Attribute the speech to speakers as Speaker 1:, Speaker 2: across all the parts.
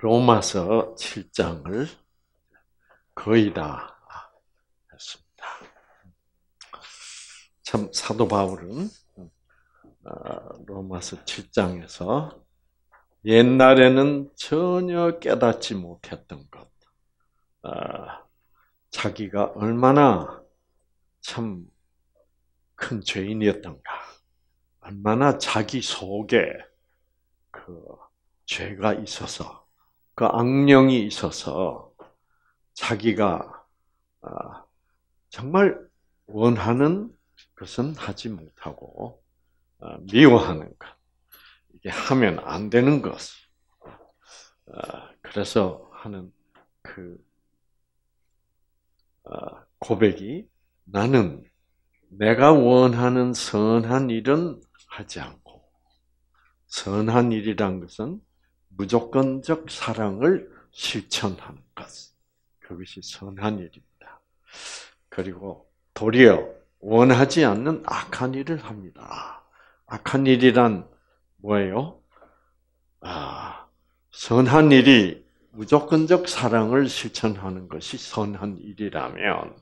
Speaker 1: 로마서 7장을 거의 다 했습니다. 참 사도 바울은 어, 로마서 7장에서 옛날에는 전혀 깨닫지 못했던 것, 어, 자기가 얼마나 참 큰 죄인이었던가, 얼마나 자기 속에 그 죄가 있어서 그 악령이 있어서 자기가 아, 정말 원하는 것은 하지 못하고 아, 미워하는 것. 이게 하면 안 되는 것. 아, 그래서 하는 그 고백이 나는 내가 원하는 선한 일은 하지 않고 선한 일이란 것은 무조건적 사랑을 실천하는 것. 그것이 선한 일입니다. 그리고 도리어 원하지 않는 악한 일을 합니다. 악한 일이란 뭐예요? 아, 선한 일이 무조건적 사랑을 실천하는 것이 선한 일이라면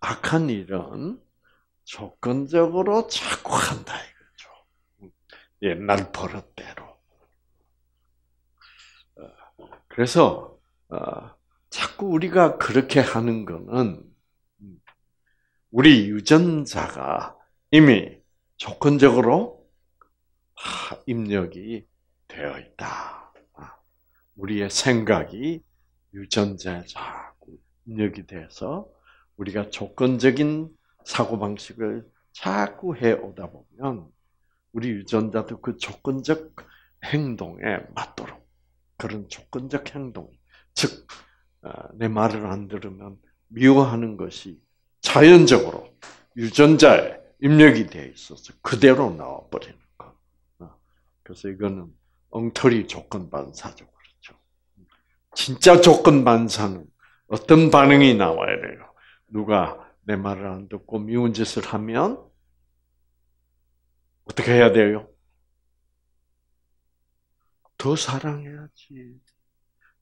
Speaker 1: 악한 일은 조건적으로 자꾸 한다 이거죠. 옛날 버릇대로. 그래서 어, 자꾸 우리가 그렇게 하는 거는 우리 유전자가 이미 조건적으로 입력이 되어 있다. 아, 우리의 생각이 유전자에 자꾸 입력이 돼서 우리가 조건적인 사고 방식을 자꾸 해 오다 보면 우리 유전자도 그 조건적 행동에 맞도록 그런 조건적 행동, 즉, 어, 내 말을 안 들으면 미워하는 것이 자연적으로 유전자에 입력이 되어 있어서 그대로 나와버리는 것. 어, 그래서 이거는 엉터리 조건 반사죠. 그렇죠. 진짜 조건 반사는 어떤 반응이 나와야 돼요? 누가 내 말을 안 듣고 미운 짓을 하면 어떻게 해야 돼요? 더 사랑해야지.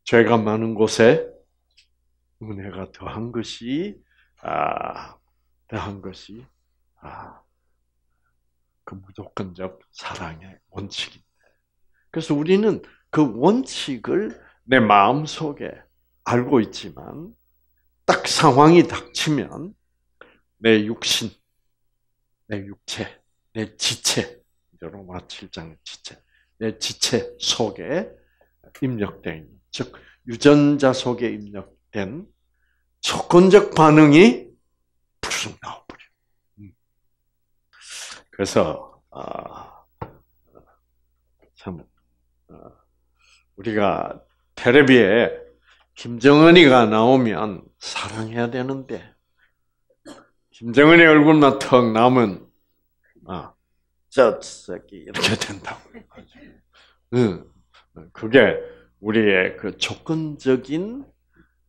Speaker 1: 죄가 많은 곳에 은혜가 더한 것이 아 더한 것이 아 그 무조건적 사랑의 원칙입니다. 그래서 우리는 그 원칙을 내 마음 속에 알고 있지만 딱 상황이 닥치면 내 육신, 내 육체, 내 지체, 로마 7장의 지체, 내 지체 속에 입력된 즉 유전자 속에 입력된 조건적 반응이 푸르 나와버려. 음. 그래서 아, 참 아, 우리가 텔레비에 김정은이가 나오면 사랑해야 되는데 김정은의 얼굴만 턱 나오면 아, 저 새끼 이렇게 된다고. 응. 그게 우리의 그 조건적인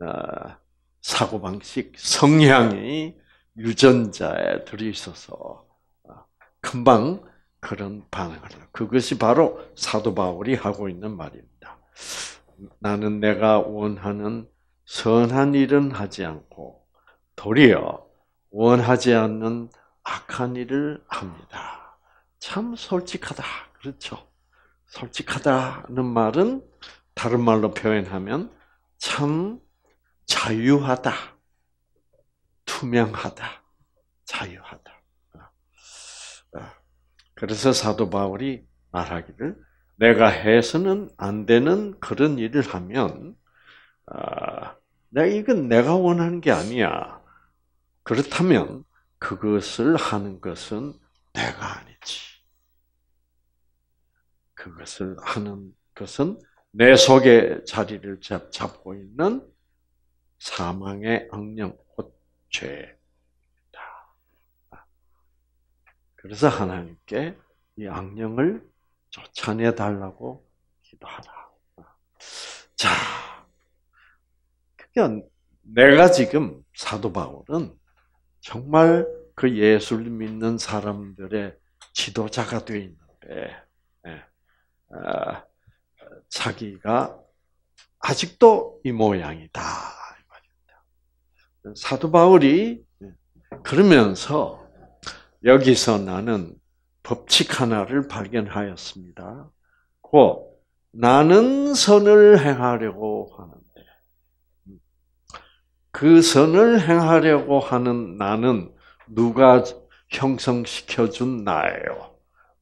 Speaker 1: 어, 사고 방식, 성향이 유전자에 들어 있어서 어, 금방 그런 반응을 해요. 그것이 바로 사도 바울이 하고 있는 말입니다. 나는 내가 원하는 선한 일은 하지 않고 도리어 원하지 않는 악한 일을 합니다. 참 솔직하다. 그렇죠. 솔직하다는 말은 다른 말로 표현하면 참 자유하다. 투명하다. 자유하다. 그래서 사도 바울이 말하기를 내가 해서는 안 되는 그런 일을 하면 아, 내가 이건 내가 원하는 게 아니야. 그렇다면 그것을 하는 것은 내가 아니지. 그것을 하는 것은 내 속에 자리를 잡고 있는 사망의 악령, 곧 죄입니다. 그래서 하나님께 이 악령을 쫓아내 달라고 기도하라. 자, 그러니까 내가 지금 사도 바울은 정말 그 예수를 믿는 사람들의 지도자가 되어 있는데 아, 자기가 아직도 이 모양이다. 사도 바울이 그러면서 여기서 나는 법칙 하나를 발견하였습니다. 곧 나는 선을 행하려고 하는데 그 선을 행하려고 하는 나는 누가 형성시켜 준 나예요.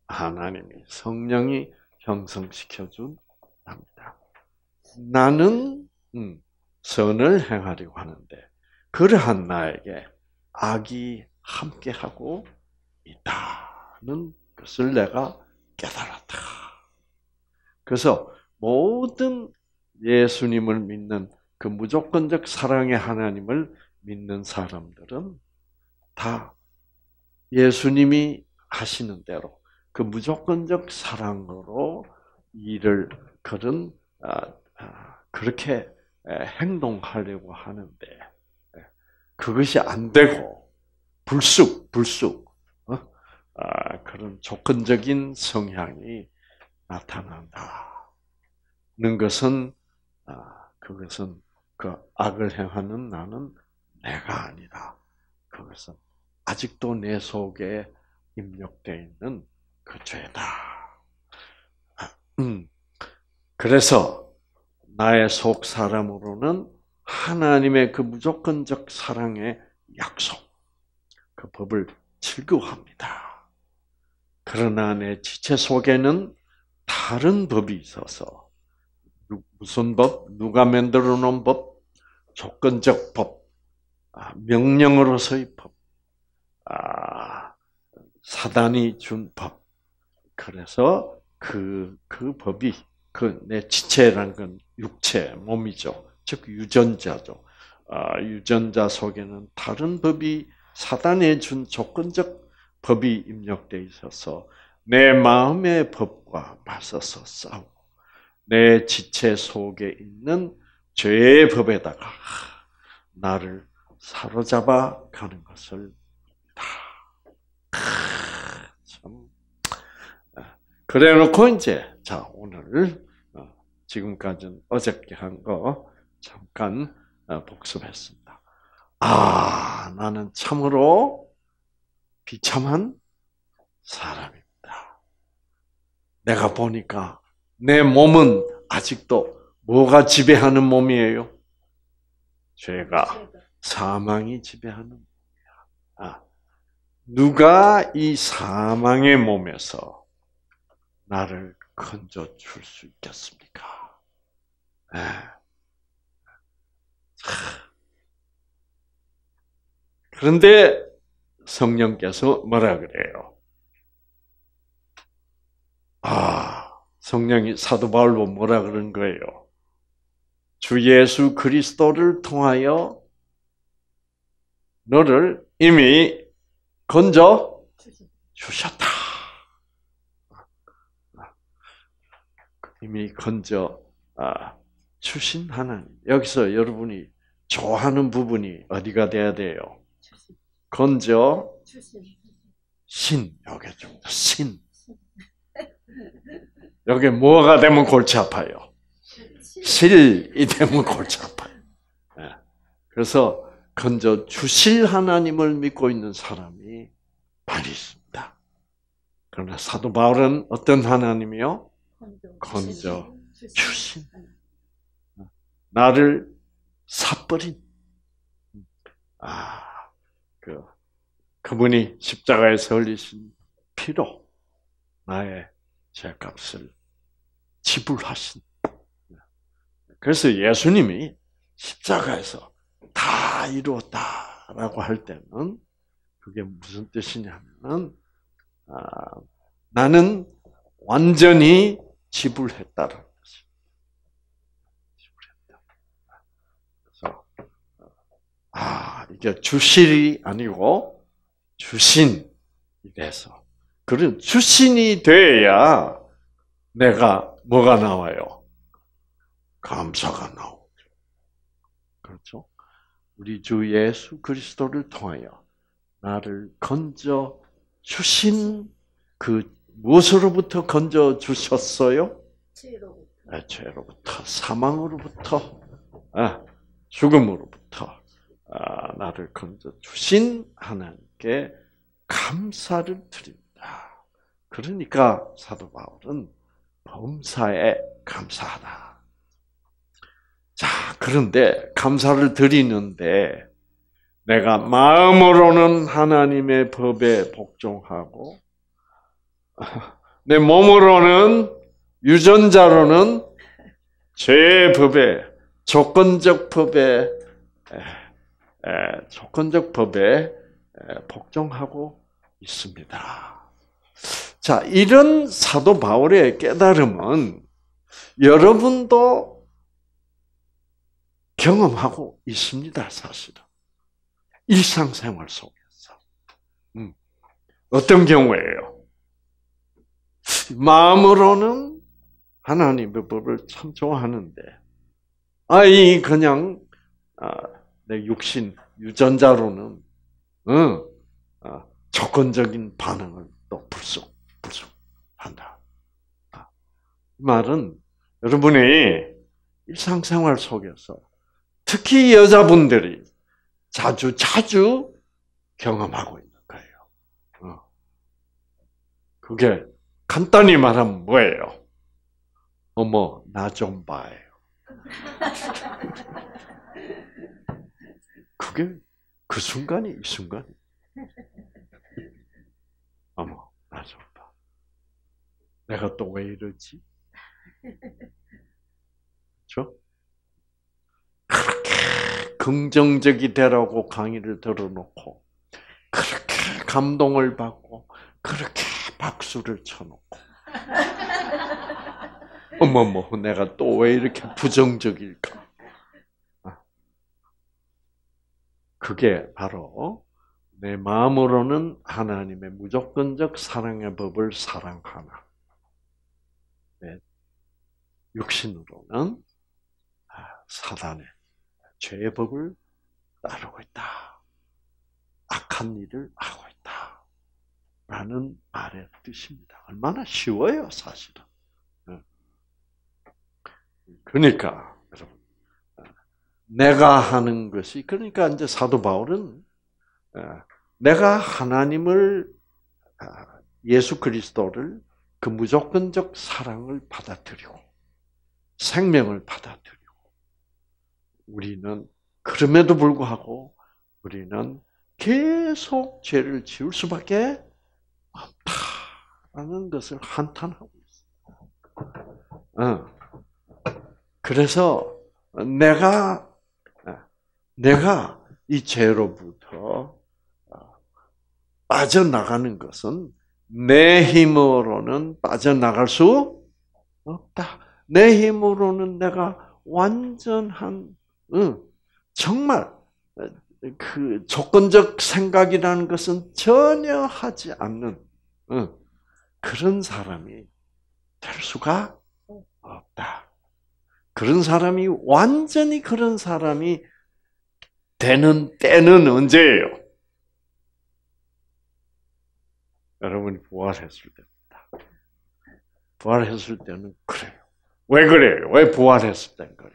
Speaker 1: 하나님이 성령이 형성시켜 준 납니다. 나는 음, 선을 행하려고 하는데 그러한 나에게 악이 함께하고 있다는 것을 내가 깨달았다. 그래서 모든 예수님을 믿는 그 무조건적 사랑의 하나님을 믿는 사람들은 다 예수님이 하시는 대로 그 무조건적 사랑으로 일을 그런 아, 아, 그렇게 행동하려고 하는데 그것이 안 되고 불쑥 불쑥 어? 아, 그런 조건적인 성향이 나타난다는 것은 그것은 그 악을 행하는 나는 내가 아니다. 그것은 아직도 내 속에 입력되어 있는 그 죄다. 음. 그래서 나의 속 사람으로는 하나님의 그 무조건적 사랑의 약속, 그 법을 즐거워합니다. 그러나 내 지체 속에는 다른 법이 있어서 무슨 법? 누가 만들어 놓은 법? 조건적 법, 아, 명령으로서의 법, 아, 사단이 준 법. 그래서 그, 그 법이, 그 내 지체라는 건 육체, 몸이죠. 즉, 유전자죠. 아, 유전자 속에는 다른 법이 사단에 준 조건적 법이 입력되어 있어서 내 마음의 법과 맞서서 싸우고 내 지체 속에 있는 죄의 법에다가 나를 사로잡아 가는 것을 참. 아, 그래 놓고 이제, 자, 오늘, 어, 지금까지는 어저께 한 거 잠깐 어, 복습했습니다. 아, 나는 참으로 비참한 사람입니다. 내가 보니까 내 몸은 아직도 뭐가 지배하는 몸이에요? 죄가, 사망이 지배하는 몸이야. 아, 누가 이 사망의 몸에서 나를 건져 줄 수 있겠습니까? 네. 그런데 성령께서 뭐라 그래요? 아, 성령이 사도 바울로 뭐라 그런 거예요? 주 예수 그리스도를 통하여 너를 이미 건져 주셨다. 이미 건져 아, 주신 하나님. 여기서 여러분이 좋아하는 부분이 어디가 돼야 돼요? 건져 신 여기 좀 신. 여기 뭐가 되면 골치 아파요? 실이 되면 골치 아파요. 네. 그래서 건져 주실 하나님을 믿고 있는 사람이 많이 있습니다. 그러나 사도 바울은 어떤 하나님이요? 건져 주신. 나를 사버린. 아, 그, 그분이 십자가에서 흘리신 피로 나의 죄값을 지불하신. 그래서 예수님이 십자가에서 다 이루었다라고 할 때는 그게 무슨 뜻이냐면은 아, 나는 완전히 지불했다는 것이. 지불했다. 그래서 아 이게 주실이 아니고 주신이 돼서 그런 주신이 돼야 내가 뭐가 나와요? 감사가 나오죠. 그렇죠? 우리 주 예수 그리스도를 통하여 나를 건져 주신 그 무엇으로부터 건져 주셨어요? 내 죄로부터 사망으로부터 아, 죽음으로부터 아, 나를 건져 주신 하나님께 감사를 드립니다. 그러니까 사도 바울은 범사에 감사하다. 자, 그런데 감사를 드리는데 내가 마음으로는 하나님의 법에 복종하고 내 몸으로는 유전자로는 제 법에 조건적 법에 조건적 법에 복종하고 있습니다. 자, 이런 사도 바울의 깨달음은 여러분도 경험하고 있습니다, 사실은. 일상생활 속에서. 음. 어떤 경우에요? 마음으로는 하나님의 법을 참 좋아하는데, 아이, 그냥, 아, 내 육신, 유전자로는, 응, 아, 조건적인 반응을 또 불쑥, 불쑥 한다. 아, 말은 여러분이 일상생활 속에서 특히 여자분들이 자주 자주 경험하고 있는 거예요. 어. 그게 간단히 말하면 뭐예요? 어머 나 좀 봐요. 그게 그 순간이 이 순간이. 어머 나 좀 봐. 내가 또 왜 이러지? 그렇죠? 긍정적이 되라고 강의를 들어놓고 그렇게 감동을 받고 그렇게 박수를 쳐놓고 어머머 내가 또 왜 이렇게 부정적일까? 아. 그게 바로 내 마음으로는 하나님의 무조건적 사랑의 법을 사랑하나 내 육신으로는 아, 사단의 죄의 법을 따르고 있다. 악한 일을 하고. 라는 말의 뜻입니다. 얼마나 쉬워요, 사실은. 네. 그러니까, 여러분, 내가 하는 것이, 그러니까 이제 사도 바울은 어, 내가 하나님을, 아, 예수 그리스도를 그 무조건적 사랑을 받아들이고, 생명을 받아들이고, 우리는 그럼에도 불구하고 우리는 계속 죄를 지을 수밖에 없다라는 것을 한탄하고 있어요. 그래서 내가 내가 이 죄로부터 빠져나가는 것은 내 힘으로는 빠져나갈 수 없다. 내 힘으로는 내가 완전한 응, 정말 그 조건적 생각이라는 것은 전혀 하지 않는 응, 그런 사람이 될 수가 없다. 그런 사람이 완전히 그런 사람이 되는 때는 언제예요? 여러분이 부활했을 때입니다. 부활했을 때는 그래요. 왜 그래요? 왜 부활했을 땐 그래요?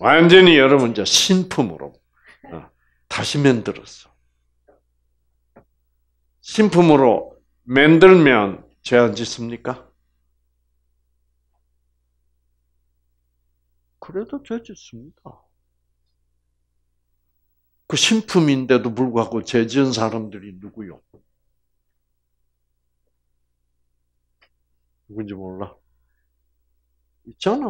Speaker 1: 완전히 여러분 이제 신품으로 어, 다시 만들었어. 신품으로 만들면 죄 안 짓습니까? 그래도 죄 짓습니다. 그 신품인데도 불구하고 죄 지은 사람들이 누구요? 누군지 몰라? 있잖아.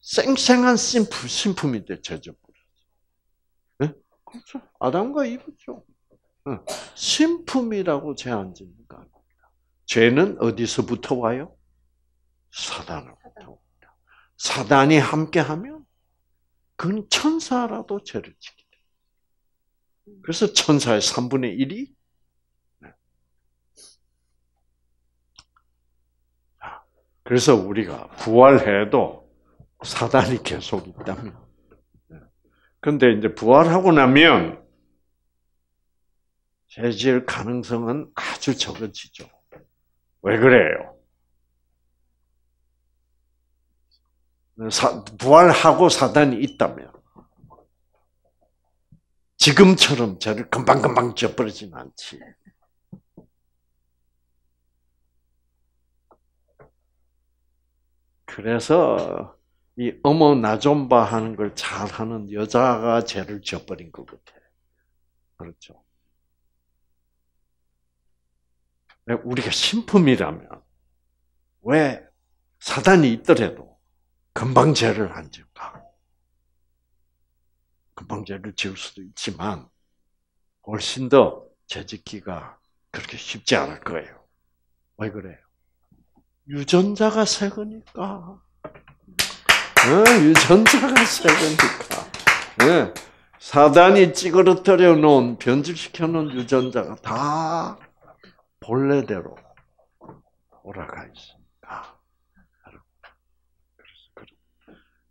Speaker 1: 쌩쌩한 신품, 신품인데 죄져버렸어. 네? 그렇죠. 아담과 이브죠. 네. 신품이라고 제안 짓는 거 아닙니다. 죄는 어디서부터 와요? 사단으로부터 옵니다. 사단이 함께하면 그건 천사라도 죄를 지게 돼. 그래서 천사의 3분의 1이 그래서 우리가 부활해도 사단이 계속 있다면. 근데 이제 부활하고 나면 죄질 가능성은 아주 적어지죠. 왜 그래요? 부활하고 사단이 있다면 지금처럼 저를 금방금방 지어버리진 않지. 그래서 이 어머 나 좀 봐 하는 걸 잘하는 여자가 죄를 지어버린 것 같아. 그렇죠. 우리가 신품이라면 왜 사단이 있더라도 금방 죄를 안 지을까? 금방 죄를 지을 수도 있지만 훨씬 더 죄짓기가 그렇게 쉽지 않을 거예요. 왜 그래요? 유전자가 새 거니까. 어, 유전자가 새 거니까. 네. 사단이 찌그러뜨려 놓은, 변질시켜 놓은 유전자가 다 본래대로 돌아가 있습니다.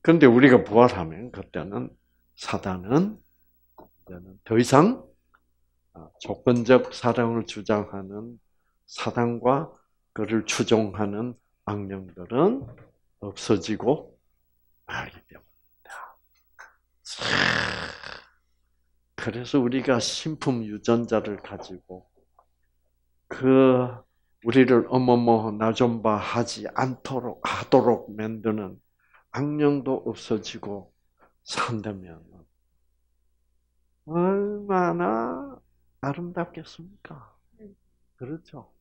Speaker 1: 그런데 우리가 부활하면 그때는 사단은 더 이상 조건적 사랑을 주장하는 사단과 그를 추종하는 악령들은 없어지고 말기 때문입니다. 그래서 우리가 신품 유전자를 가지고 그 우리를 어머머 나 좀 봐 하지 않도록 하도록 만드는 악령도 없어지고 산다면 얼마나 아름답겠습니까? 그렇죠.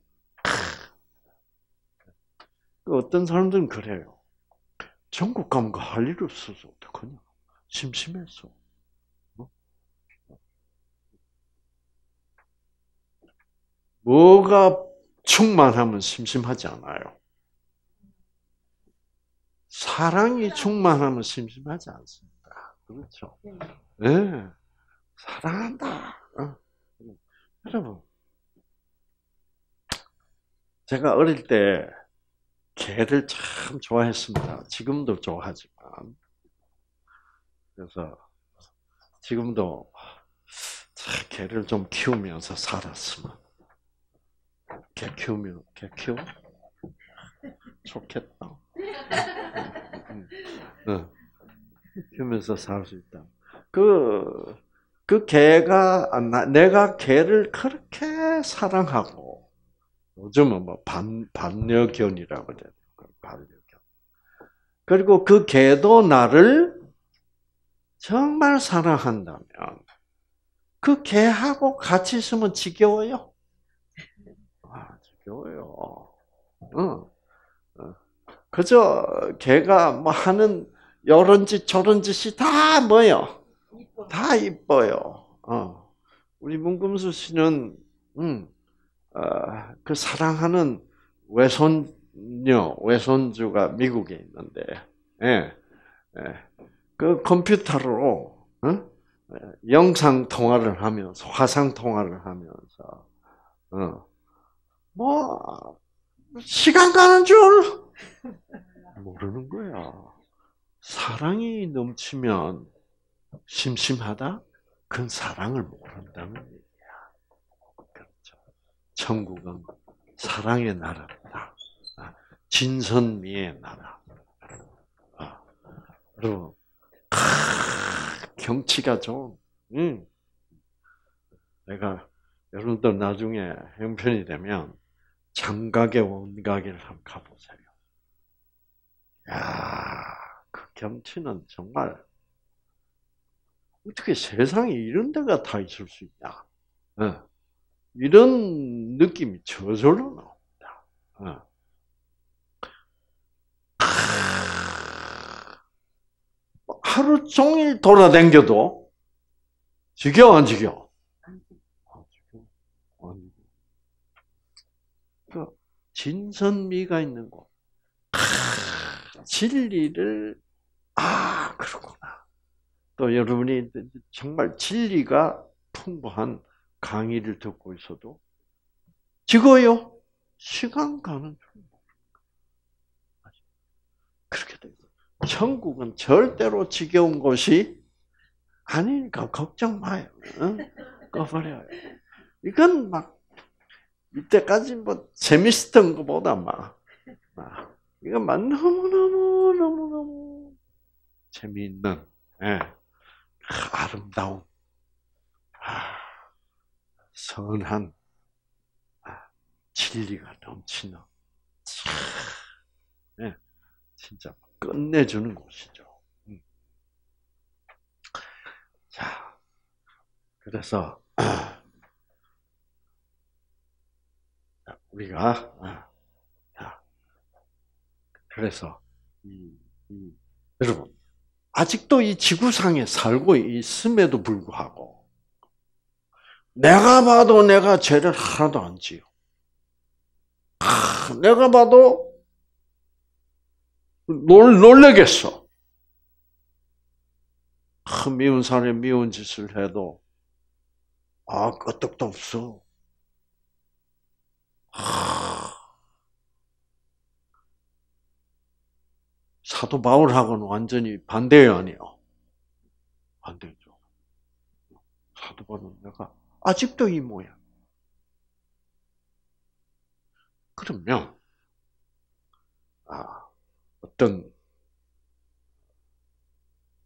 Speaker 1: 그 어떤 사람들은 그래요. 전국 가면 그 할일 없어서 어떡하냐. 심심해서. 어? 뭐가 충만하면 심심하지 않아요. 사랑이 충만하면 심심하지 않습니다. 그렇죠? 네. 사랑한다. 어. 여러분, 제가 어릴 때 개를 참 좋아했습니다. 지금도 좋아하지만. 그래서 지금도 개를 좀 키우면서 살았으면. 개 키우면, 개 키워? 좋겠다. 응. 응. 키우면서 살 수 있다. 그, 그 개가, 내가 개를 그렇게 사랑하고, 요즘은 뭐 반, 반려견이라고 그래요. 반려견. 그리고 그 개도 나를 정말 사랑한다면 그 개하고 같이 있으면 지겨워요. 아, 지겨워요. 응. 어. 그저 개가 뭐 하는 이런 짓 저런 짓이 다 뭐요? 다 이뻐요. 어. 우리 문금수 씨는 음, 어, 그 사랑하는 외손녀, 외손주가 미국에 있는데, 예, 예, 그 컴퓨터로 어? 영상 통화를 하면서 화상 통화를 하면서 어, 뭐 시간 가는 줄 모르는 거야. 사랑이 넘치면 심심하다? 그건 사랑을 모른다는 거야. 천국은 사랑의 나라다. 아, 진선미의 나라. 아, 여러분, 경치가 좋은, 음. 내가, 여러분들 나중에 형편이 되면 장각의 원각을 한번 가보세요. 야, 그 경치는 정말 어떻게 세상에 이런 데가 다 있을 수 있냐? 어. 이런 느낌이 저절로 나옵니다. 어. 하루 종일 돌아댕겨도 지겨워 안 지겨워? 그 진선미가 있는 곳. 진리를 아 그렇구나. 또 여러분이 정말 진리가 풍부한 강의를 듣고 있어도 지고요. 시간 가는 줄 그렇게 돼요. 천국은 절대로 지겨운 곳이 아니니까 걱정 마요. 응? 꺼버려요. 이건 막 이때까지 뭐 재밌었던 것보다 막, 막 이건 막 너무 너무 너무 너무 재미있는 예, 아름다운 아, 선한 아, 진리가 넘치는 예, 진짜 끝내주는 곳이죠. 음. 자, 그래서 우리가 자, 그래서 여러분 아직도 이 지구상에 살고 있음에도 불구하고 내가 봐도 내가 죄를 하나도 안 지요. 아, 내가 봐도 놀, 놀래겠어. 아, 미운 사람이 미운 짓을 해도, 아, 끄떡도 없어. 아, 사도 바울하고는 완전히 반대예요, 아니요? 반대죠. 사도 바울은 내가 아직도 이 모양. 그러면, 아, 어떤,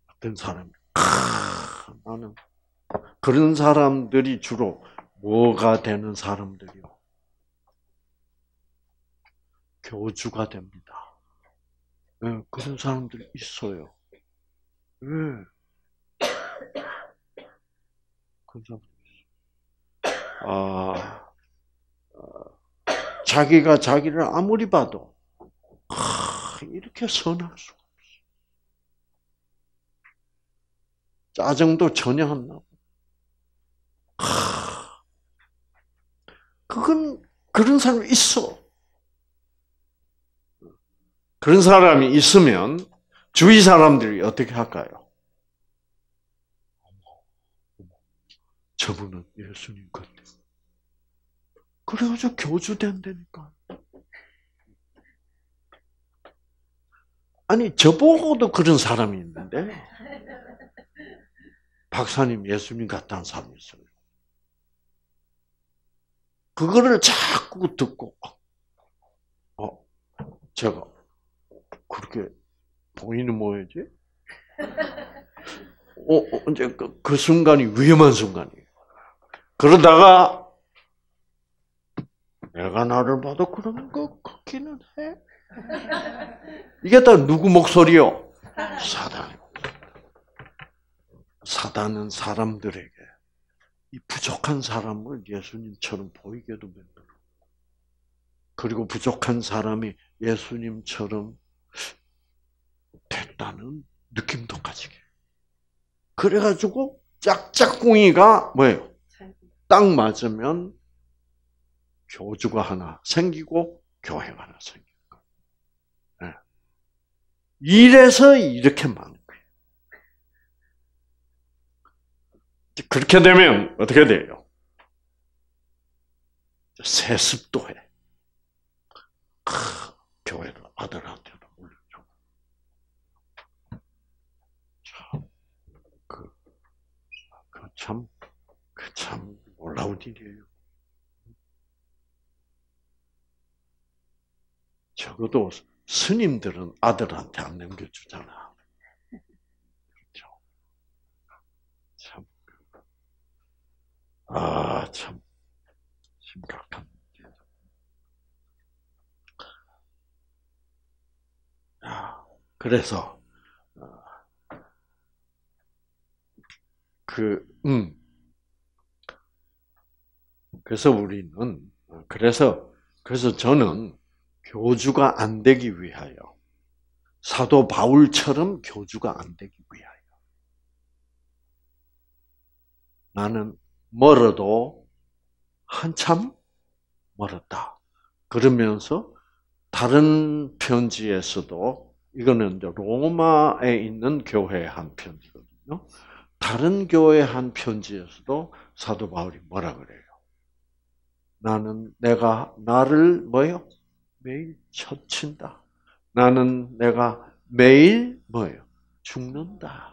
Speaker 1: 어떤 사람이, 아, 나는, 그런 사람들이 주로 뭐가 되는 사람들이요? 교주가 됩니다. 네, 그런 사람들이 있어요. 네. 그런 사람 아, 아, 자기가 자기를 아무리 봐도 아, 이렇게 선할 수가 없어. 짜증도 전혀 안 나고. 아, 그건 그런 사람이 있어. 그런 사람이 있으면 주위 사람들이 어떻게 할까요? 저분은 예수님 같아. 그래가지고 교주 된다니까. 아니, 저보고도 그런 사람이 있는데, 박사님 예수님 같다는 사람이 있어요. 그거를 자꾸 듣고, 어, 제가 그렇게 보이는 뭐였지? 어, 어, 이제 그, 그 순간이 위험한 순간이에요. 그러다가 내가 나를 봐도 그런 것 같기는 해. 이게 다 누구 목소리요? 사단. 사단은 사람들에게 이 부족한 사람을 예수님처럼 보이게도 만들어. 그리고 부족한 사람이 예수님처럼 됐다는 느낌도 가지게. 그래가지고 짝짝꿍이가 뭐예요? 딱 맞으면 교주가 하나 생기고 교회가 하나 생기는 거예요. 이래서 이렇게 많은 거예요. 그렇게 되면 어떻게 돼요? 세습도 해. 교회를 아들한테 참, 그 참 놀라운 일이에요. 적어도 스님들은 아들한테 안 넘겨주잖아. 그렇죠. 참, 아, 참, 심각한 문제죠. 그래서, 그, 음. 그래서 우리는, 그래서, 그래서 저는 교주가 안 되기 위하여, 사도 바울처럼 교주가 안 되기 위하여, 나는 멀어도 한참 멀었다. 그러면서 다른 편지에서도 이거는 로마에 있는 교회의 한 편지거든요. 다른 교회 한 편지에서도 사도 바울이 뭐라 그래요? 나는 내가 나를 뭐요? 매일 처친다. 나는 내가 매일 뭐예요? 죽는다.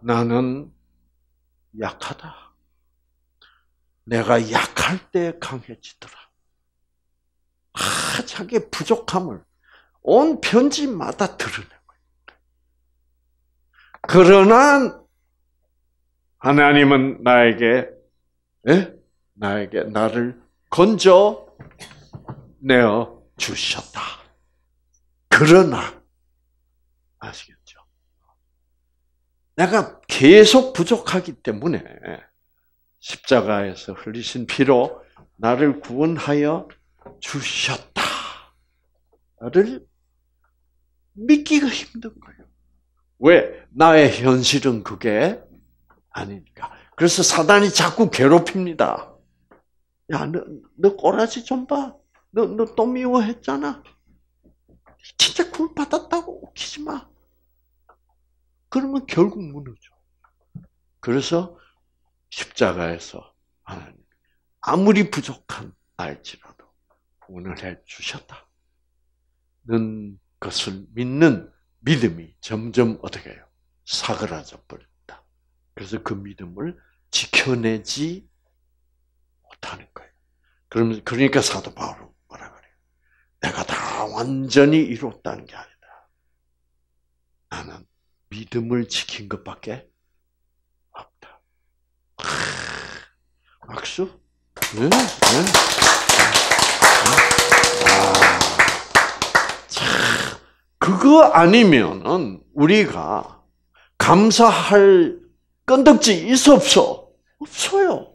Speaker 1: 나는 약하다. 내가 약할 때 강해지더라. 아, 자기의 부족함을 온 편지마다 거예요. 그러나 하나님은 나에게 예? 나에게 나를 건져 내어 주셨다. 그러나 아시겠죠? 내가 계속 부족하기 때문에 십자가에서 흘리신 피로 나를 구원하여 주셨다. 를 믿기가 힘든 거예요. 왜? 나의 현실은 그게 아니니까. 그래서 사단이 자꾸 괴롭힙니다. 야, 너, 너 꼬라지 좀 봐. 너, 너 또 미워했잖아. 진짜 구원 받았다고 웃기지 마. 그러면 결국 무너져. 그래서 십자가에서 하나님 아무리 부족한 나일지라도 구원을 해 주셨다. 는 것을 믿는 믿음이 점점 어떻게 해요? 사그라져 버린다. 그래서 그 믿음을 지켜내지 못하는 거예요. 그러면 그러니까 사도 바울은 뭐라 그래요? 내가 다 완전히 이뤘다는 게 아니다. 나는 믿음을 지킨 것밖에 없다. 박수. 네, 네. 아, 그거 아니면은 우리가 감사할 건덕지 있어 없어? 없어요.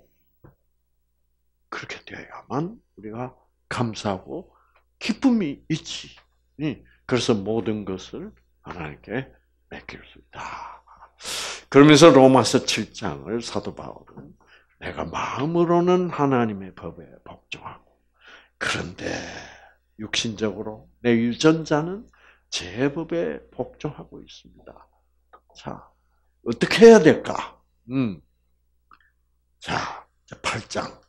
Speaker 1: 그렇게 되어야만 우리가 감사하고 기쁨이 있지. 그래서 모든 것을 하나님께 맡길 수 있다. 그러면서 로마서 7장을 사도 바울은 내가 마음으로는 하나님의 법에 복종하고 그런데 육신적으로 내 유전자는 제 법에 복종하고 있습니다. 자, 어떻게 해야 될까? 음. 자, 8장.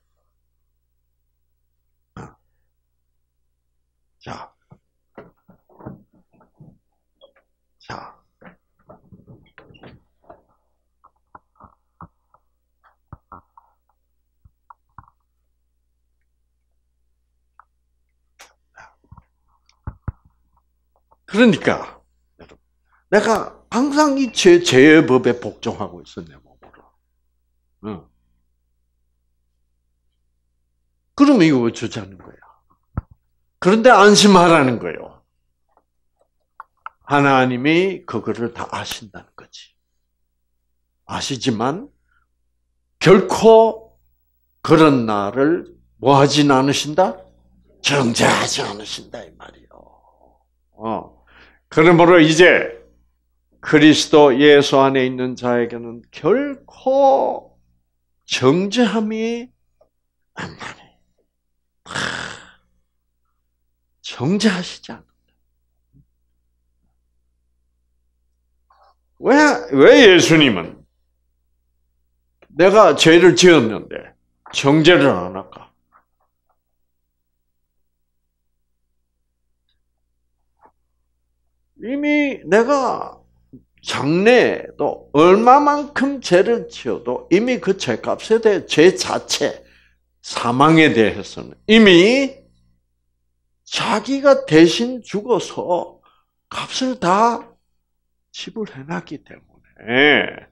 Speaker 1: 자. 자. 그러니까 내가 항상 이 죄, 죄의 법에 복종하고 있었네 몸으로. 응. 그러면 이거 어쩌자는 거야. 그런데 안심하라는 거예요. 하나님이 그거를 다 아신다는 거지. 아시지만 결코 그런 나를 뭐 하진 않으신다? 정죄하지 않으신다 이 말이요. 어. 그러므로 이제 그리스도 예수 안에 있는 자에게는 결코 정죄함이 안 나네. 정죄하시지 않는다. 왜, 왜 예수님은 내가 죄를 지었는데 정죄를 안 할까? 이미 내가 장래에도 얼마만큼 죄를 지어도 이미 그 죄값에 대해 죄 자체, 사망에 대해서는 이미 자기가 대신 죽어서 값을 다 지불해놨기 때문에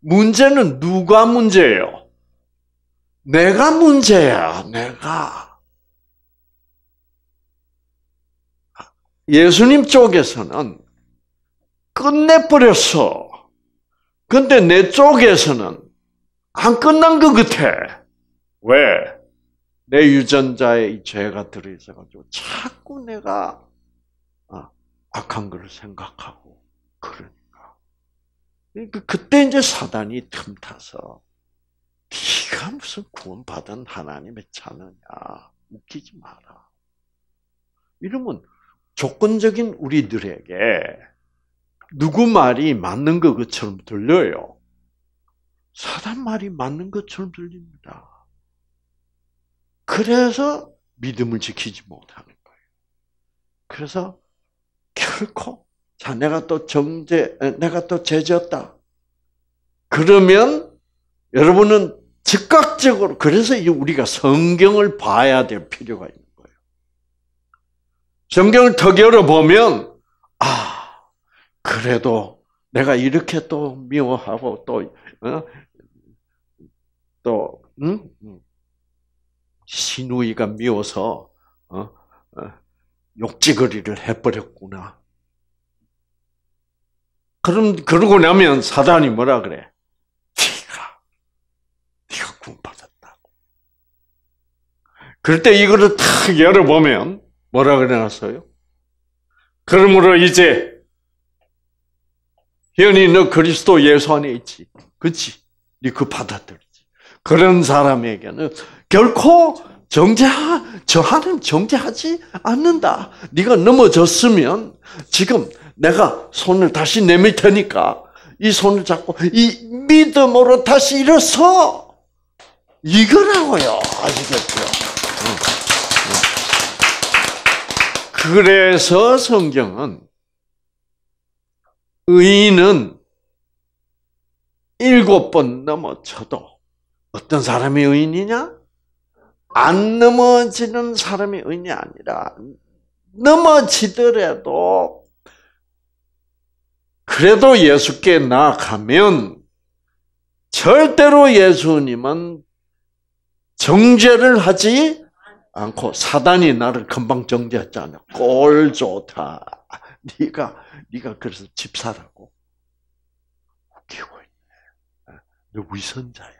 Speaker 1: 문제는 누가 문제예요? 내가 문제야, 내가. 예수님 쪽에서는 끝내버렸어. 근데 내 쪽에서는 안 끝난 것 같아. 왜? 내 유전자에 이 죄가 들어있어가지고 자꾸 내가 아, 악한 것을 생각하고 그러니까. 그러니까 그때 이제 사단이 틈타서 네가 무슨 구원받은 하나님의 자느냐 웃기지 마라. 이러면 조건적인 우리들에게 누구 말이 맞는 것처럼 들려요. 사단 말이 맞는 것처럼 들립니다. 그래서 믿음을 지키지 못하는 거예요. 그래서 결코 자 내가 또 정죄 내가 또 죄졌다. 그러면 여러분은 즉각적으로 그래서 우리가 성경을 봐야 될 필요가 있는 성경을 턱 열어 보면, 아, 그래도 내가 이렇게 또 미워하고 또, 어? 또, 응? 시누이가 미워서, 어? 어? 욕지거리를 해버렸구나. 그럼, 그러고 나면 사단이 뭐라 그래? 네가, 네가 구원받았다고. 그럴 때 이거를 탁 열어보면, 뭐라 그래놨어요? 그러므로 이제 현이 너 그리스도 예수 안에 있지. 그치? 네그 받아들이지. 그런 사람에게는 결코 정죄하, 저하는 정죄하지 않는다. 네가 넘어졌으면 지금 내가 손을 다시 내밀 테니까 이 손을 잡고 이 믿음으로 다시 일어서 이거라고요. 아시겠죠? 그래서 성경은 의인은 일곱 번 넘어져도 어떤 사람이 의인이냐? 안 넘어지는 사람이 의인이 아니라 넘어지더라도 그래도 예수께 나아가면 절대로 예수님은 정죄를 하지 않고 사단이 나를 금방 정죄했잖아. 꼴 좋다. 네가 네가 그래서 집사라고 웃기고 있네. 너 위선자야.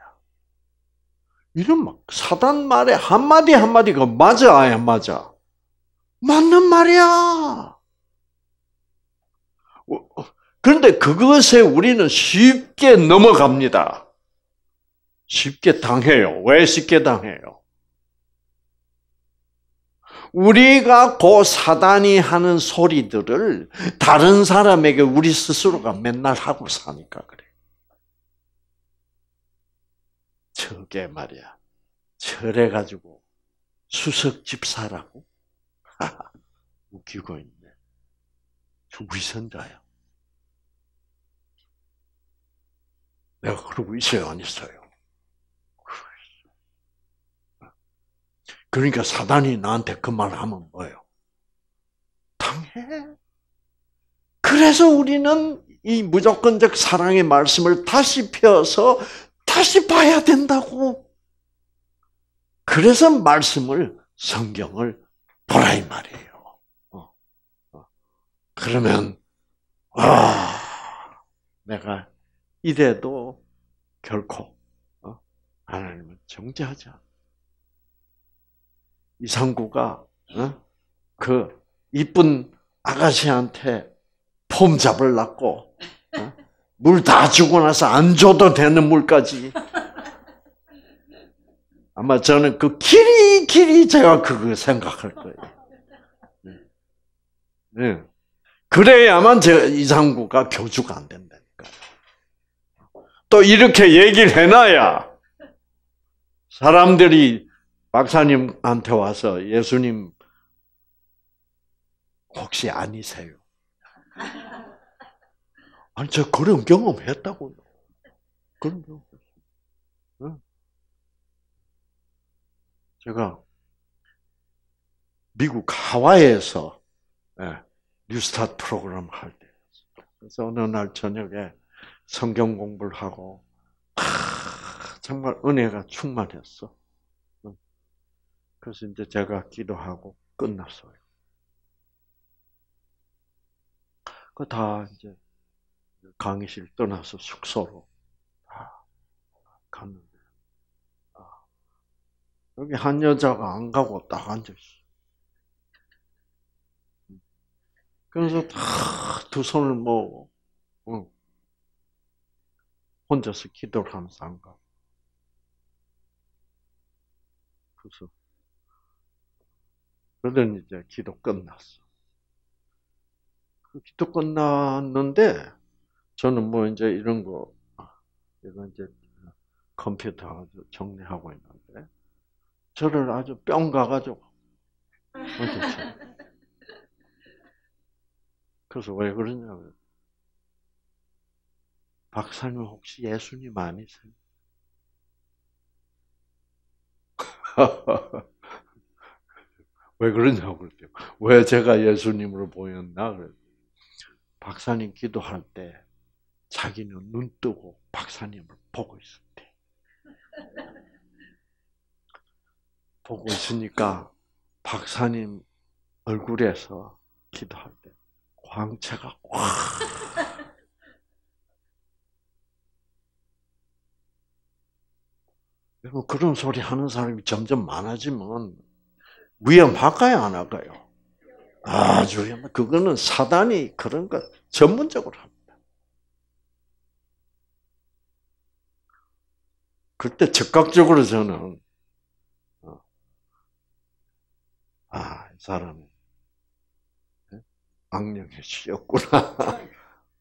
Speaker 1: 이런 막 사단 말에 한마디 한마디가 맞아 안 맞아? 맞는 말이야. 그런데 그것에 우리는 쉽게 넘어갑니다. 쉽게 당해요. 왜 쉽게 당해요? 우리가 그 사단이 하는 소리들을 다른 사람에게 우리 스스로가 맨날 하고 사니까 그래. 저게 말이야. 철해 가지고 수석 집사라고? 웃기고 있네. 저 위선자야. 내가 그러고 있어요, 안 있어요? 그러니까 사단이 나한테 그 말을 하면 뭐예요? 당해. 그래서 우리는 이 무조건적 사랑의 말씀을 다시 펴서 다시 봐야 된다고. 그래서 말씀을 성경을 보라 이 말이에요. 어, 어. 그러면 아 내가 이래도 결코 어, 하나님은 정죄하지 않아. 이상구가 어? 그 이쁜 아가씨한테 폼 잡을라고 어? 물 다 주고 나서 안 줘도 되는 물까지 아마 저는 그 길이 길이 제가 그거 생각할 거예요. 네. 네. 그래야만 제 이상구가 교주가 안 된다니까. 또 이렇게 얘기를 해놔야 사람들이 박사님한테 와서 예수님 혹시 아니세요? 아니 저 그런 경험 했다고요. 그런 경험 했어요. 제가 미국 하와이에서 예, 뉴스타트 프로그램 할 때, 그래서 어느 날 저녁에 성경 공부를 하고 정말 은혜가 충만했어. 그래서 이제 제가 기도하고 끝났어요. 그 다 이제 강의실 떠나서 숙소로 다 갔는데 아, 여기 한 여자가 안 가고 딱 앉아 있어. 그래서 두 손을 모으고 응. 혼자서 기도를 하면서 안 가. 그래서 그러더니 이제 기도 끝났어. 그 기도 끝났는데 저는 뭐 이제 이런 거 이거 이제 컴퓨터 정리하고 있는데 저를 아주 뿅 가가지고 그래서 왜 그러냐면 박사님 혹시 예수님 아니세요? 왜 그러냐고 그랬죠. 왜 제가 예수님으로 보였나? 그랬 박사님 기도할 때 자기는 눈 뜨고 박사님을 보고 있었대. 보고 있으니까 박사님 얼굴에서 기도할 때 광채가 확 그런 소리 하는 사람이 점점 많아지면 위험할까요, 안 할까요? 아주 위험. 그거는 사단이 그런 거 전문적으로 합니다. 그때 즉각적으로 저는 어, 아, 이 사람이 악령에 씌였구나.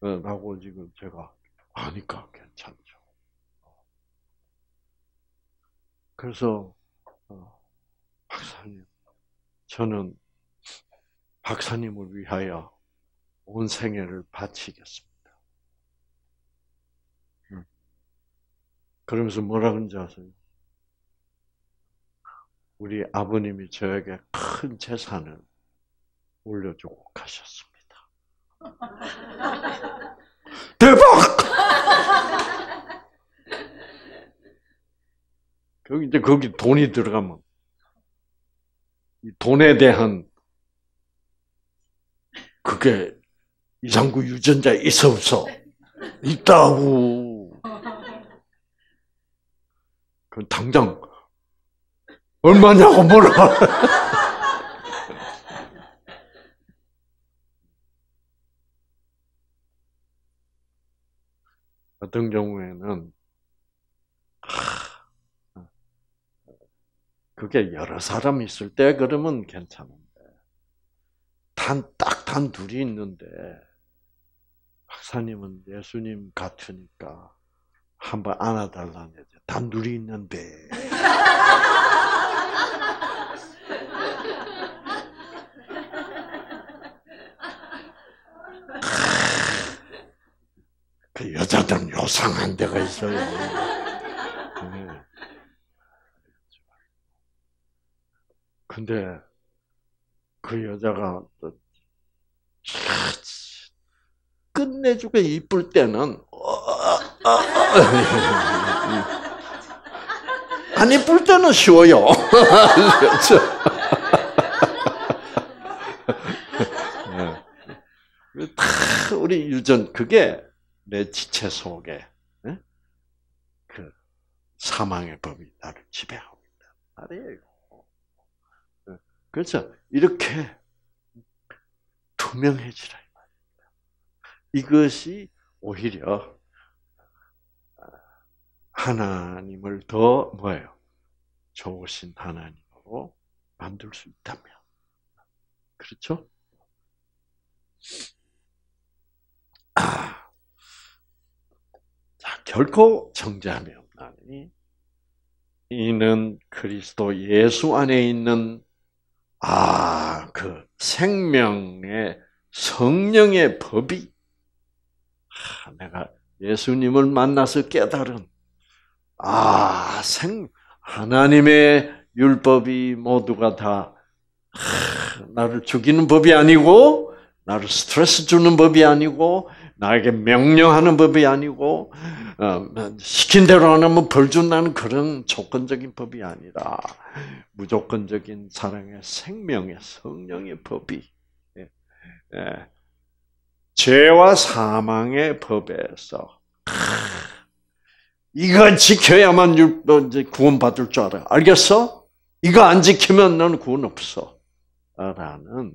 Speaker 1: 라고 지금 제가 아니까 괜찮죠. 그래서 어, 박사님, 저는 박사님을 위하여 온 생애를 바치겠습니다. 그러면서 뭐라 그런지 아세요? 우리 아버님이 저에게 큰 재산을 올려주고 가셨습니다. 대박! 거기 이제 거기 돈이 들어가면 이 돈에 대한 그게 이상구 유전자 있어 없어? 있다고. 그 당장 얼마냐고 물어. 어떤 경우에는 그게 여러 사람 있을 때 그러면 괜찮은데 단 딱 단 둘이 있는데 박사님은 예수님 같으니까 한번 안아달라는 단 둘이 있는데 그 여자들은 요상한 데가 있어요. 네. 근데 그 여자가 끝내주게 이쁠 때는 안 이쁠 때는 쉬워요. 다 우리 유전 그게 내 지체 속에 그 사망의 법이 나를 지배하고 있다 말이에요. 그렇죠? 이렇게 투명해지라 이것이 오히려 하나님을 더 뭐예요? 좋으신 하나님으로 만들 수 있다면 그렇죠? 아, 자 결코 정죄함이 없나니 이는 그리스도 예수 안에 있는 아, 그 생명의 성령의 법이 아, 내가 예수님을 만나서 깨달은 아, 생 하나님의 율법이 모두가 다 아, 나를 죽이는 법이 아니고 나를 스트레스 주는 법이 아니고 나에게 명령하는 법이 아니고 어, 시킨 대로 안 하면 벌 준다는 그런 조건적인 법이 아니라 무조건적인 사랑의 생명의 성령의 법이 예, 예, 죄와 사망의 법에서 이거 지켜야만 어, 구원받을 줄 알아. 알겠어? 이거 안 지키면 너는 구원 없어. 라는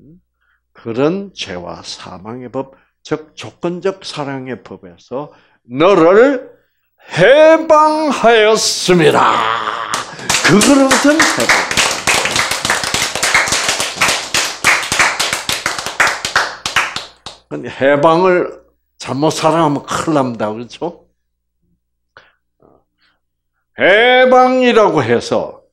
Speaker 1: 그런 죄와 사망의 법, 즉 조건적 사랑의 법에서 너를 해방하였습니다. 그거로부터 해방. 해방을 잘못 사랑하면 큰일 납니다. 그렇죠? 해방이라고 해서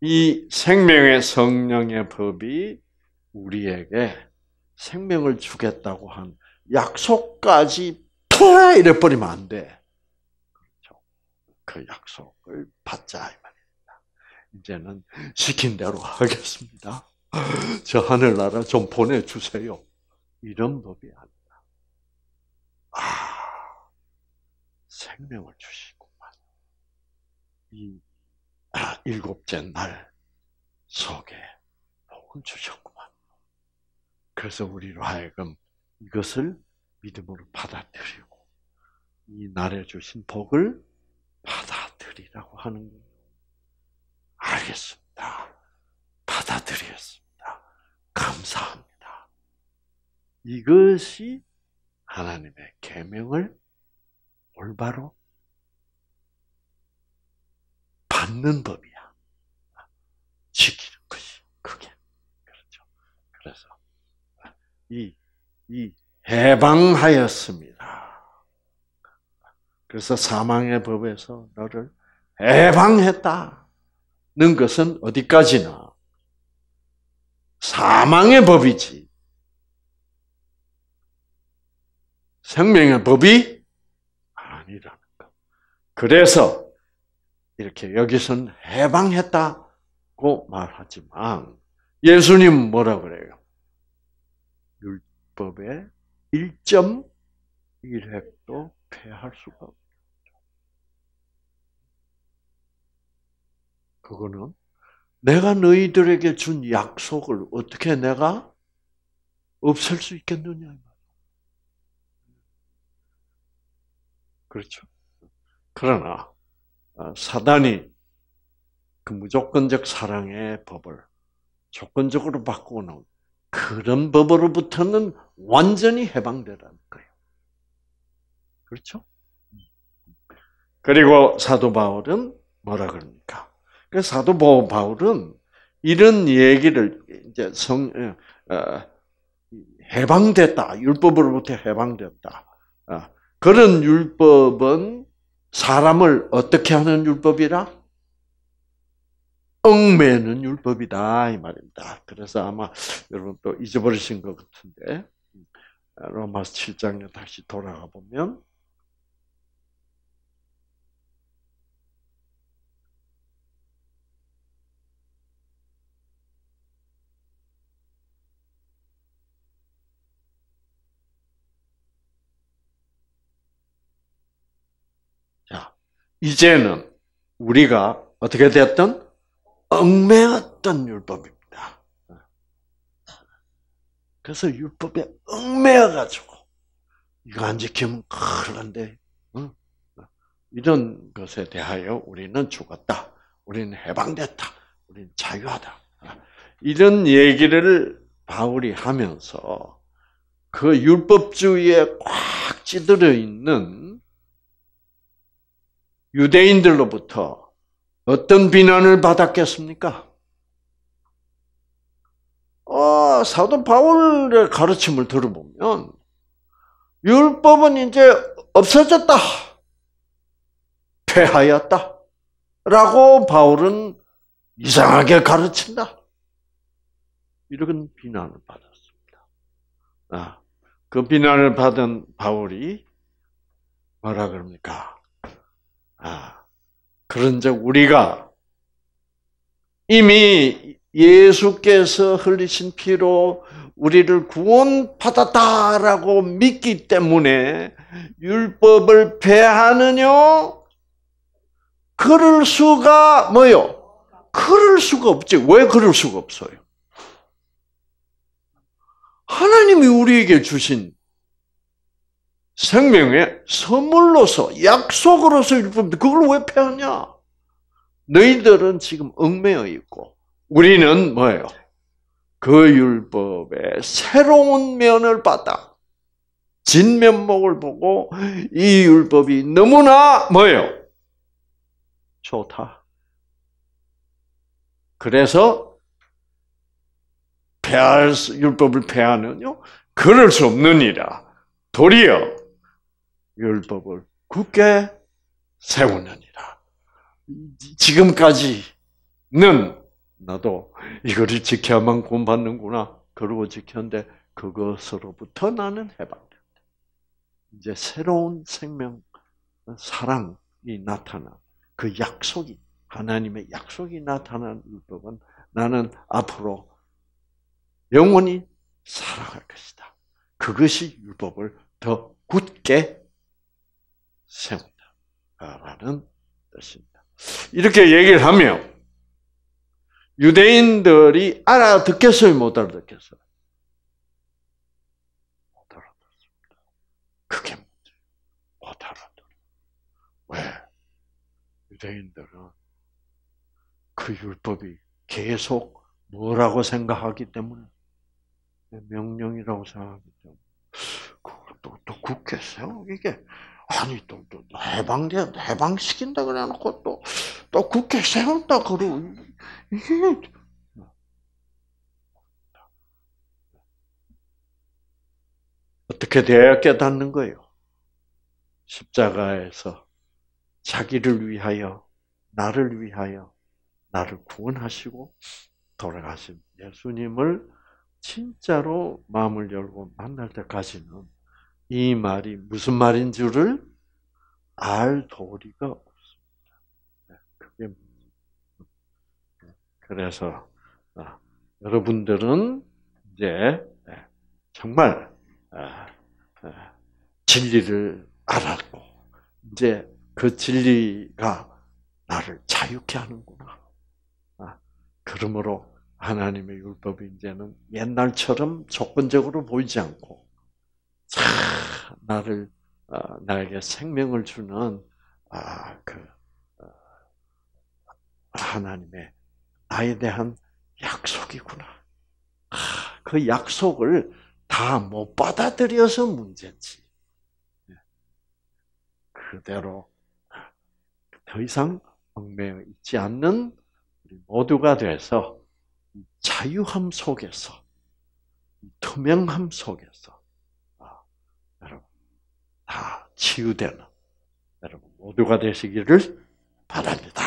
Speaker 1: 이 생명의 성령의 법이 우리에게 생명을 주겠다고 한 약속까지 푸 이래 버리면 안 돼. 그렇죠? 그 약속을 받자 이 말입니다. 이제는 시킨 대로 하겠습니다. 저 하늘나라 좀 보내주세요. 이런 법이 아니라, 아, 생명을 주시구만. 이 아, 일곱째 날 속에 복을 주셨구만. 그래서 우리로 하여금 이것을 믿음으로 받아들이고 이 날에 주신 복을 받아들이라고 하는 거예요. 알겠습니다. 받아들였습니다. 감사합니다. 이것이 하나님의 계명을 올바로 받는 법이야. 지키는 것이 그게 그렇죠. 그래서 이, 이 해방하였습니다. 그래서 사망의 법에서 너를 해방했다는 것은 어디까지나 사망의 법이지. 생명의 법이. 그래서 이렇게 여기선 해방했다고 말하지만 예수님 뭐라 그래요? 율법의 1.1획도 폐할 수가 없죠. 그거는 내가 너희들에게 준 약속을 어떻게 내가 없앨 수 있겠느냐. 그렇죠. 그러나 어, 사단이 그 무조건적 사랑의 법을 조건적으로 바꾸는 그런 법으로부터는 완전히 해방되라는 거예요. 그렇죠? 그리고 사도 바울은 뭐라 그럽니까? 그 사도 바울은 이런 얘기를 이제 성 어, 해방됐다 율법으로부터 해방됐다. 어, 그런 율법은 사람을 어떻게 하는 율법이라? 얽매는 율법이다 이 말입니다. 그래서 아마 여러분 또 잊어버리신 것 같은데 로마서 7장에 다시 돌아가 보면 자, 이제는 우리가 어떻게 됐던 얽매었던 율법입니다. 그래서 율법에 얽매여가지고 이거 안 지키면 큰일 난데 이런 것에 대하여 우리는 죽었다. 우리는 해방됐다. 우리는 자유하다. 이런 얘기를 바울이 하면서 그 율법주의에 꽉 찌들어 있는 유대인들로부터 어떤 비난을 받았겠습니까? 어, 사도 바울의 가르침을 들어보면 율법은 이제 없어졌다. 폐하였다. 라고 바울은 이상하게 가르친다. 이런 비난을 받았습니다. 아, 그 비난을 받은 바울이 뭐라 그럽니까? 아, 그런즉 우리가 이미 예수께서 흘리신 피로 우리를 구원받았다라고 믿기 때문에 율법을 폐하느냐? 그럴 수가 뭐요? 그럴 수가 없지. 왜 그럴 수가 없어요? 하나님이 우리에게 주신 생명의 선물로서 약속으로서 율법 그걸 왜 폐하냐? 너희들은 지금 얽매여 있고 우리는 뭐예요? 그 율법의 새로운 면을 받아 진면목을 보고 이 율법이 너무나 뭐예요? 좋다. 그래서 폐할 율법을 폐하는요? 그럴 수 없느니라. 도리어 율법을 굳게 세우느니라. 지금까지는 나도 이거를 지켜야만 구원받는구나. 그러고 지켰는데 그것으로부터 나는 해방된다. 이제 새로운 생명, 사랑이 나타나 그 약속이 하나님의 약속이 나타난 율법은 나는 앞으로 영원히 살아갈 것이다. 그것이 율법을 더 굳게 세운다. 라는 뜻입니다. 이렇게 얘기를 하면 유대인들이 알아듣겠어요? 못 알아듣겠어요? 못 알아듣습니다. 그게. 못 알아들어. 왜? 유대인들은 그 율법이 계속 뭐라고 생각하기 때문에 명령이라고 생각하기 때문에 그걸 또, 또 세워 이게 아니 또, 또 해방 해방시킨다 그래놓고 또또 굳게 세운다 그러 이게 어떻게 돼야 깨닫는 거예요? 십자가에서 자기를 위하여 나를 위하여 나를 구원하시고 돌아가신 예수님을 진짜로 마음을 열고 만날 때까지는 이 말이 무슨 말인 줄을 알 도리가 없습니다. 네, 그게 그래서 아, 여러분들은 이제 네, 정말 아, 아, 진리를 알았고 이제 그 진리가 나를 자유케 하는구나. 그러므로 하나님의 율법이 이제는 옛날처럼 조건적으로 보이지 않고 참 나를 어, 나에게 생명을 주는 아, 그 어, 하나님의 나에 대한 약속이구나. 아, 그 약속을 다 못 받아들여서 문제지. 예. 그대로 더 이상 얽매여 있지 않는 모두가 돼서 자유함 속에서 투명함 속에서 다 치유되는 여러분 모두가 되시기를 바랍니다.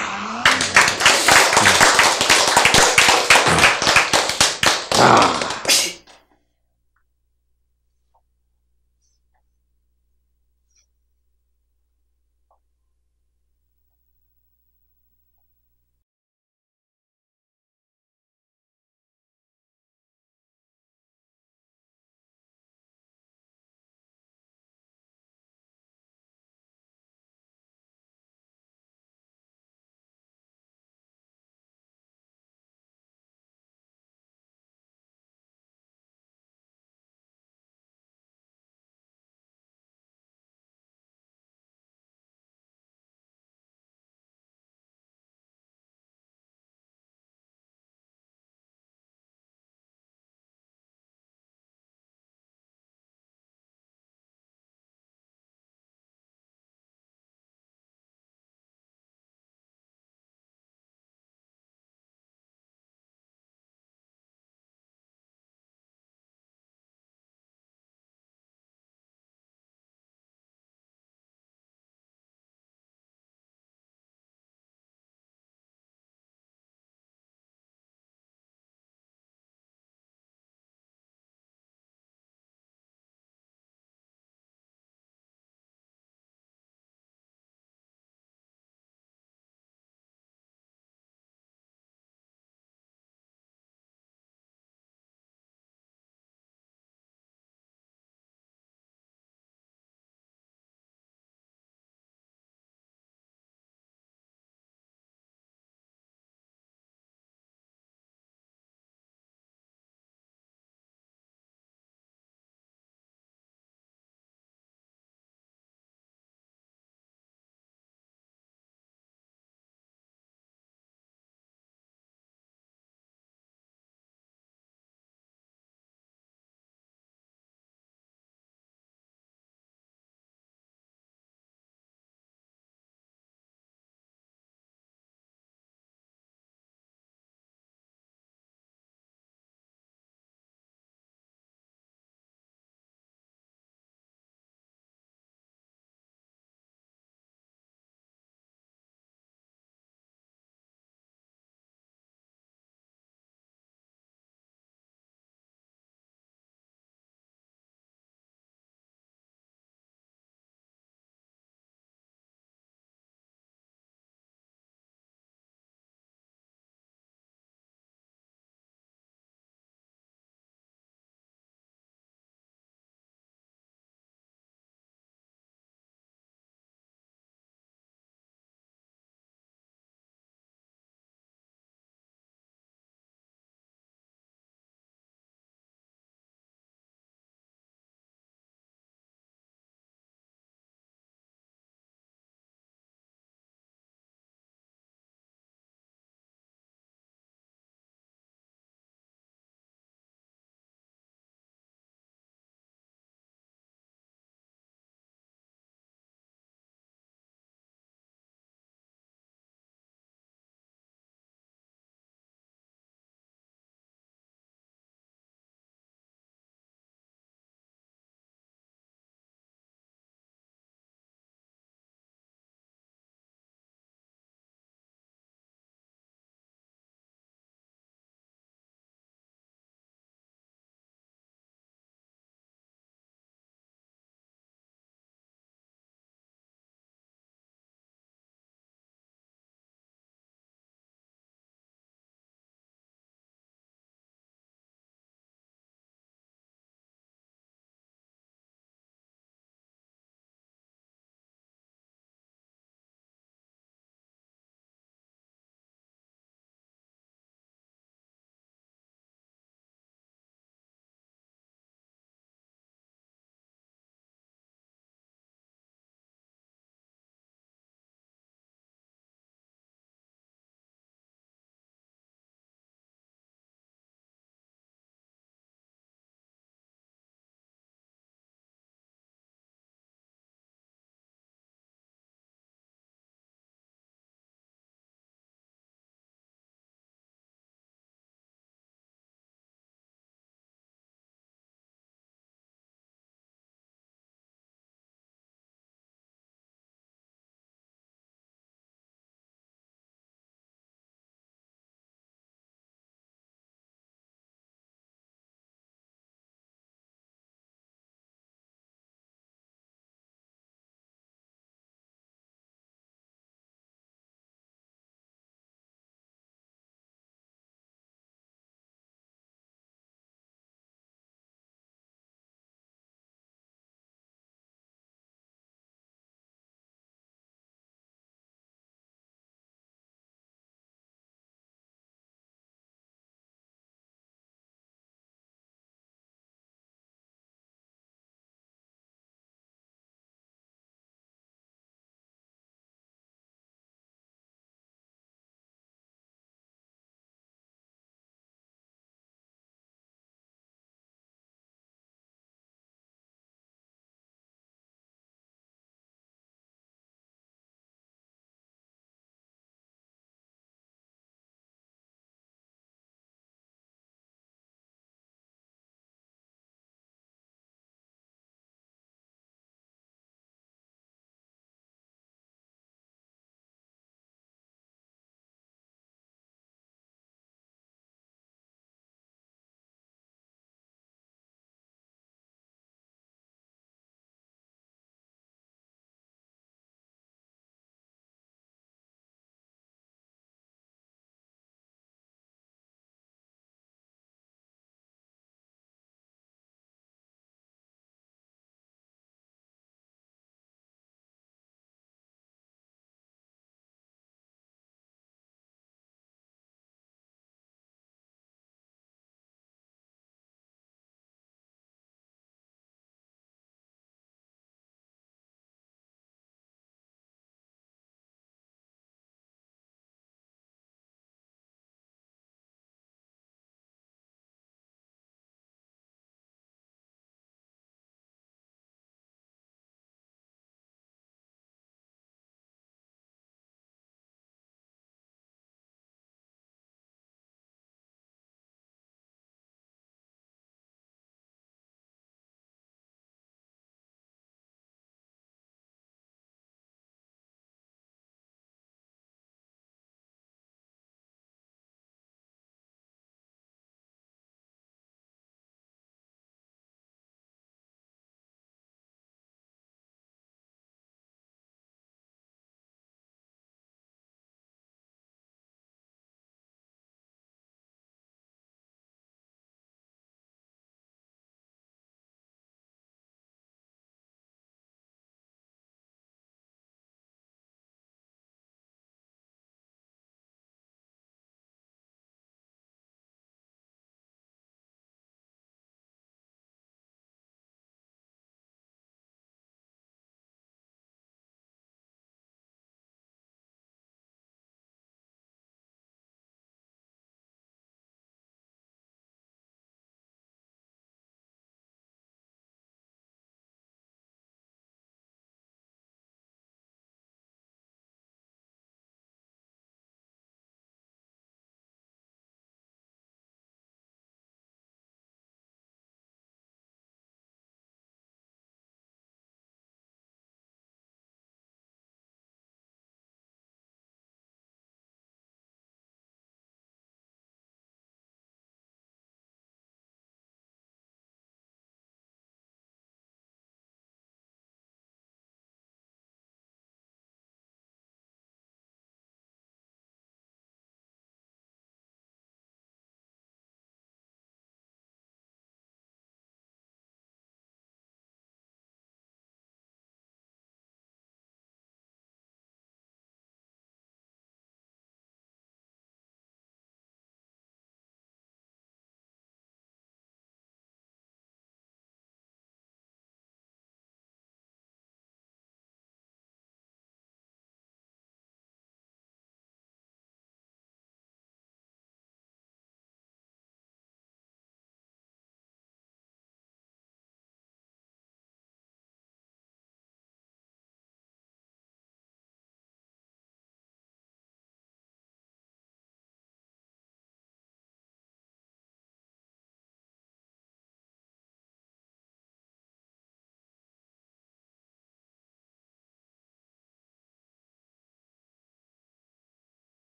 Speaker 1: 자.